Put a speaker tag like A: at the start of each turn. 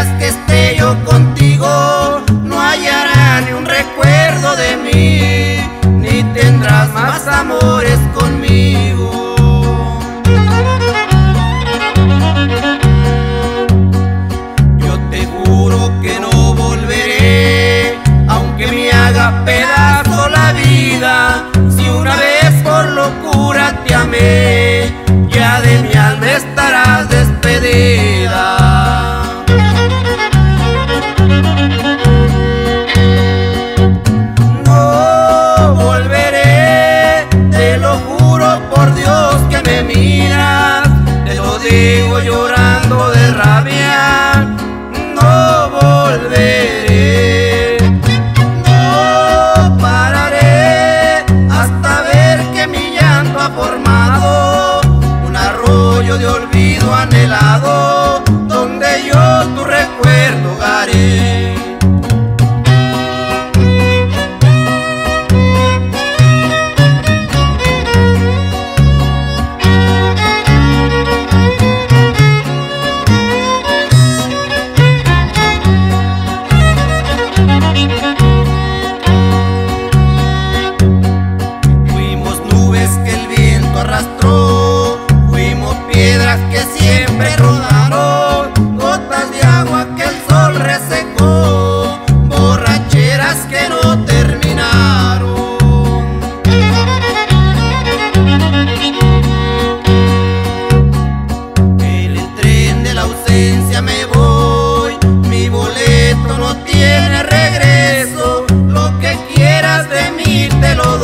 A: Que esté yo contigo, no hallará ni un recuerdo de mí, ni tendrás más amores conmigo. Yo te juro que no volveré, aunque me haga pedazo la vida, si una vez por locura te amé. Llorando de rabia. No volveré, no pararé hasta ver que mi llanto ha formado un arroyo de olvido anhelado, de mí